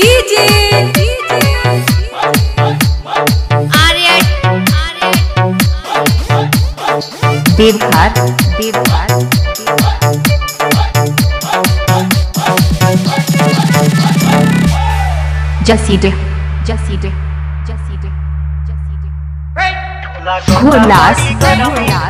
DJ Deoghar Deoghar Jasidih Jasidih Jasidih Jasidih घोलास घोलास